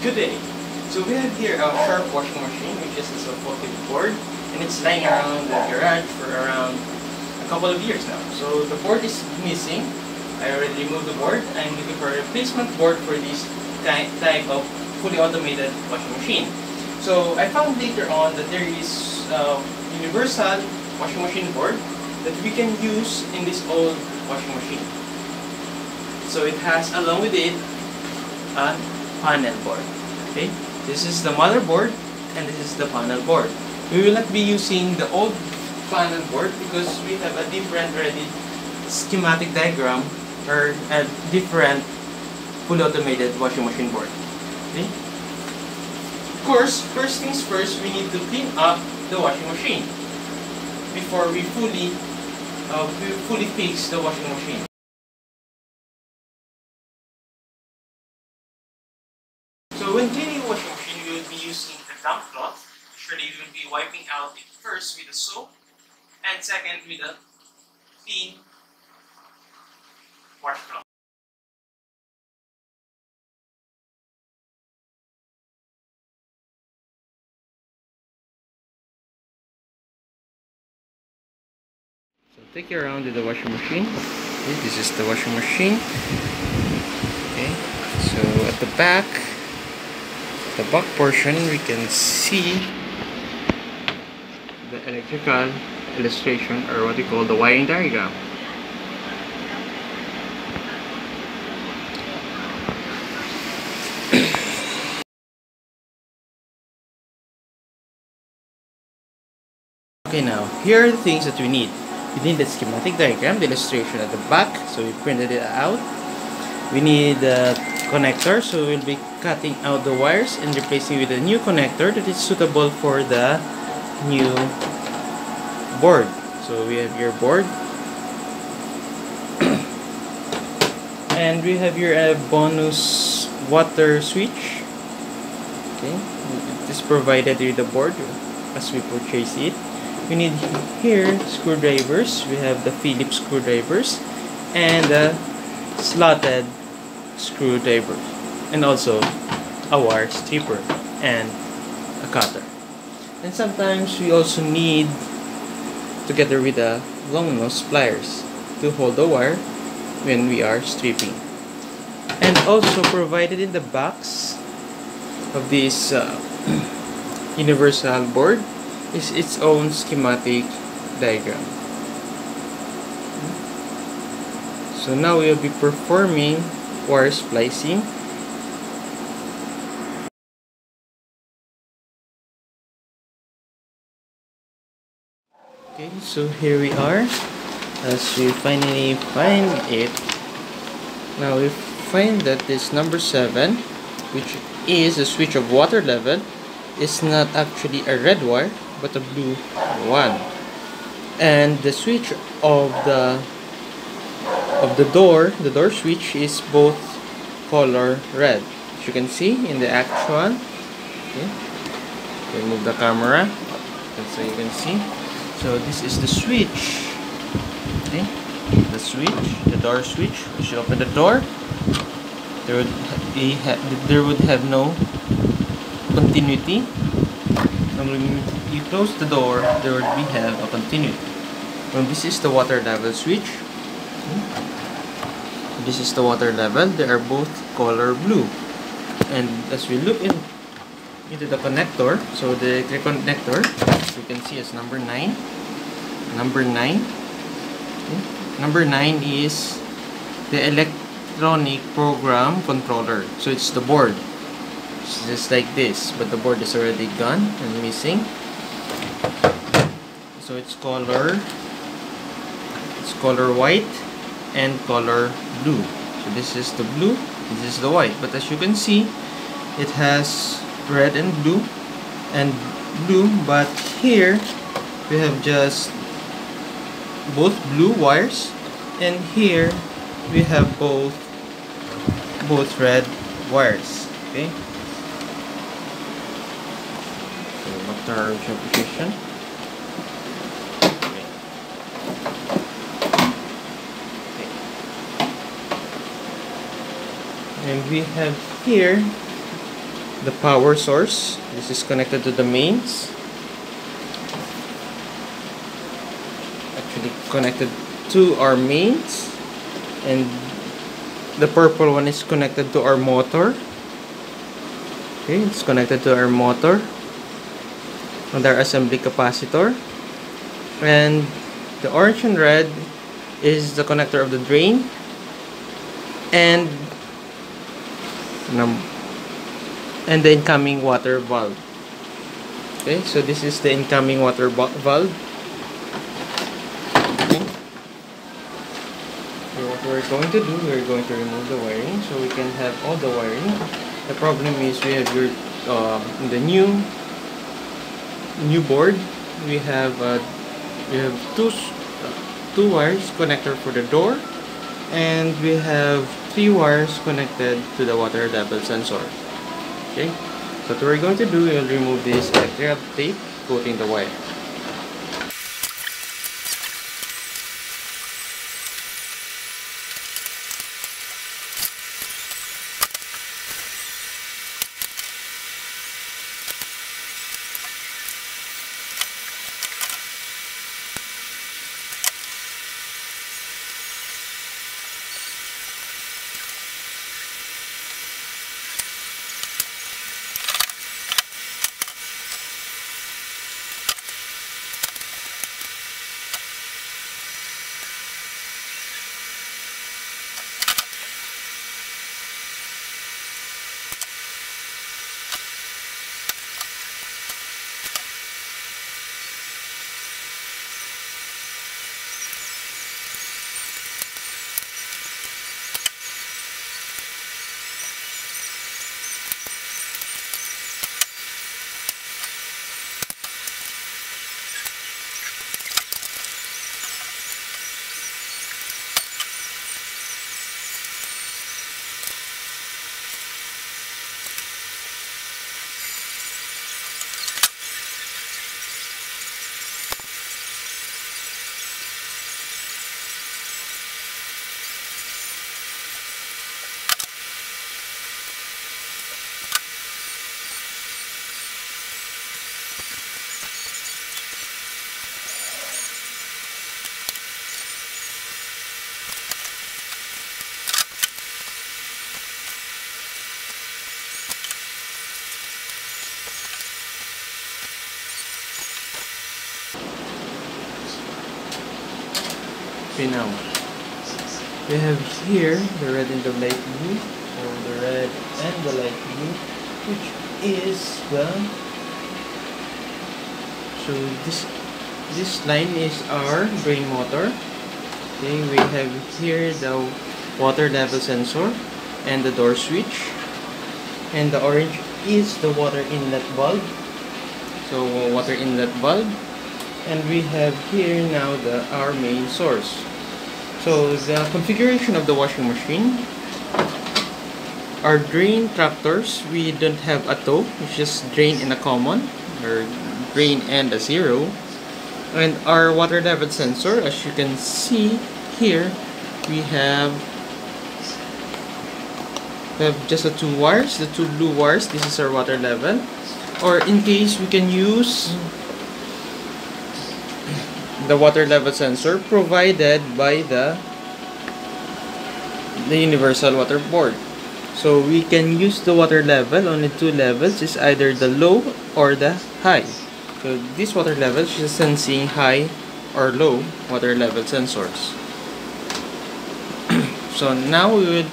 Good day. So we have here a Sharp washing machine which is a supportive board and it's lying around the garage for around a couple of years now. So the board is missing. I already removed the board. I'm looking for a replacement board for this type of fully automated washing machine. So I found later on that there is a universal washing machine board that we can use in this old washing machine. So it has along with it a panel board. Okay, this is the motherboard and this is the panel board. We will not be using the old panel board because we have a different ready schematic diagram or a different fully automated washing machine board. Okay? Of course, first things first, we need to clean up the washing machine before we fully uh, we fully fix the washing machine. So when cleaning the washing machine, we will be using the damp cloth. We will be wiping out it first with a soap and second with a clean washcloth. So take you around to the washing machine. Okay, this is the washing machine. Okay, so at the back, the back portion, we can see the electrical illustration or what we call the wiring diagram. Okay now, here are the things that we need. We need the schematic diagram, the illustration at the back, so we printed it out. We need the connector, so we'll be cutting out the wires and replacing with a new connector that is suitable for the new board. So we have your board. and we have your uh, bonus water switch. Okay, it is provided with the board as we purchase it we need here screwdrivers we have the Phillips screwdrivers and the slotted screwdriver and also a wire stripper and a cutter and sometimes we also need together with the long nose pliers to hold the wire when we are stripping and also provided in the box of this uh, universal board is its own schematic diagram. So now we will be performing wire splicing. Okay, so here we are. As we finally find it, now we find that this number 7, which is a switch of water level, is not actually a red wire, but a blue one and the switch of the of the door the door switch is both color red. As you can see in the actual okay. Remove the camera. So you can see. So this is the switch. Okay the switch the door switch. As you open the door there would be there would have no continuity. When you close the door, there would be have a continuity. When this is the water level switch. This is the water level. They are both color blue. And as we look in into the connector, so the connector, you can see as number 9. Number 9. Okay. Number 9 is the electronic program controller. So it's the board it's just like this but the board is already gone and missing so it's color it's color white and color blue. So this is the blue this is the white. But as you can see it has red and blue and blue but here we have just both blue wires and here we have both both red wires okay? So after application. And we have here the power source. This is connected to the mains. Actually connected to our mains. And the purple one is connected to our motor. Okay, it's connected to our motor. And our assembly capacitor. And the orange and red is the connector of the drain and and the incoming water valve. Okay so this is the incoming water valve. Okay. so what we're going to do we're going to remove the wiring so we can have all the wiring. The problem is we have your uh, the new new board. We have uh, we have two uh, two wires connector for the door and we have three wires connected to the water level sensor. Okay, so what we're going to do, we'll remove this electrical tape coating the wire. Now, we have here the red and the light blue, so the red and the light blue, which is the, so this, this line is our drain motor. Okay, we have here the water level sensor and the door switch. And the orange is the water inlet valve. So water inlet valve and we have here now the our main source so the configuration of the washing machine. Our drain tractors we don't have a toe. It's just drain in a common or drain and a zero. And our water level sensor as you can see here we have we have just the two wires the two blue wires. This is our water level. Or in case we can use the water level sensor provided by the the universal water board. So we can use the water level only two levels. Is either the low or the high. So this water level is sensing high or low water level sensors. So now we would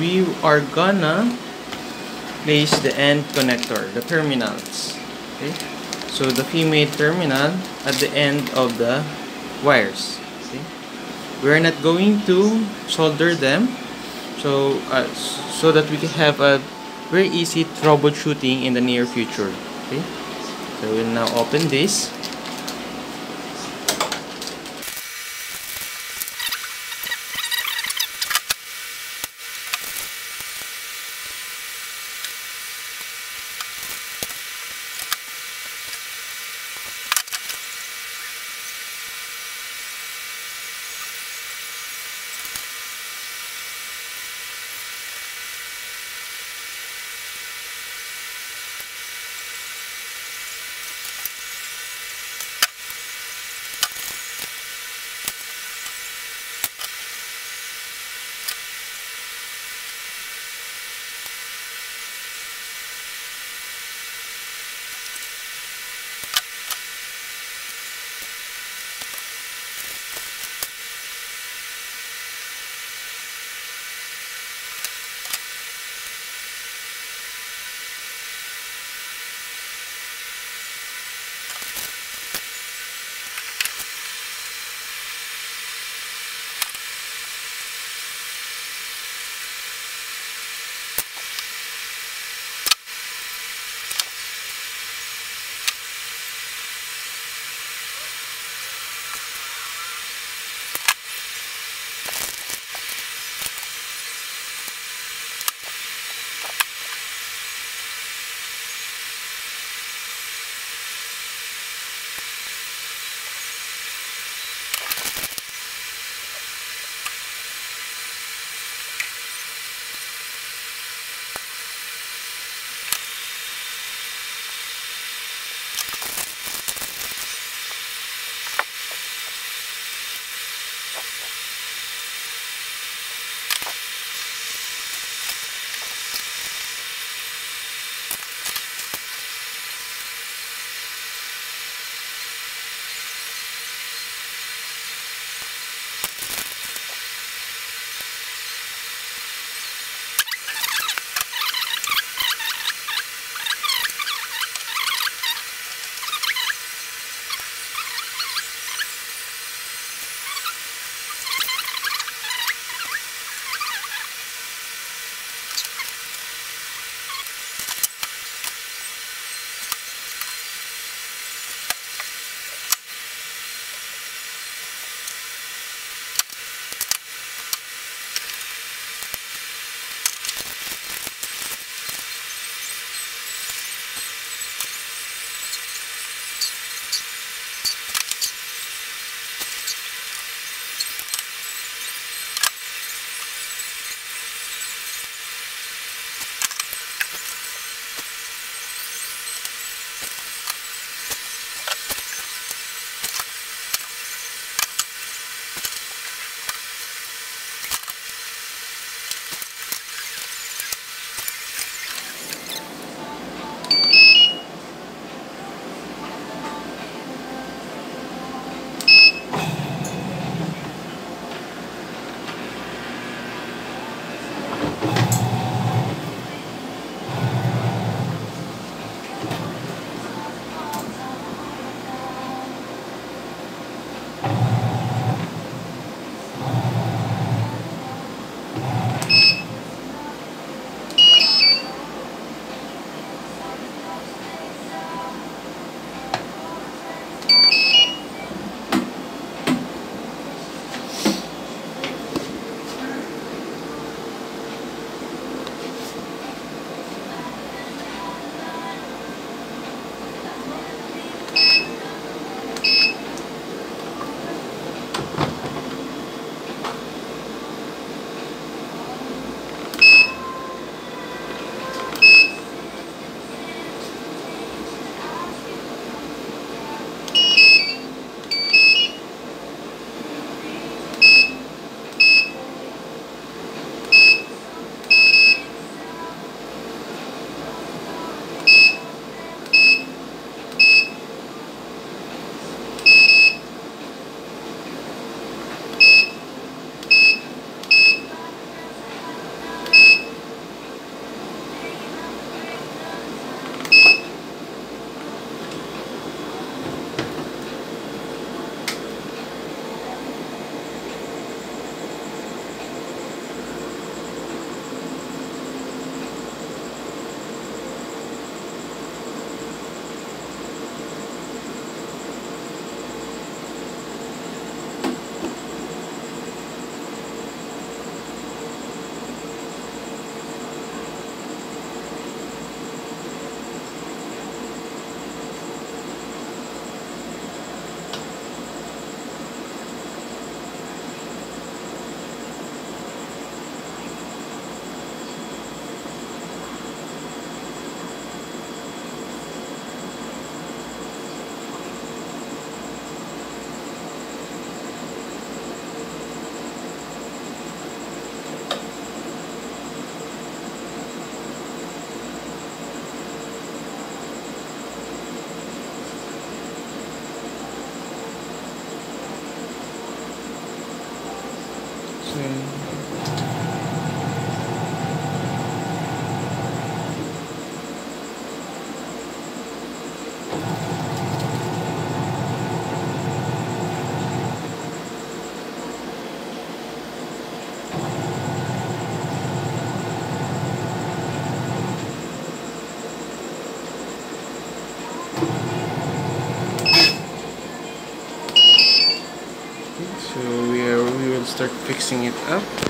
we are gonna place the end connector the terminals. Okay so the female terminal at the end of the wires see? We're not going to solder them. So uh, so that we can have a very easy troubleshooting in the near future okay so we'll now open this Okay. So we are we will fixing it up.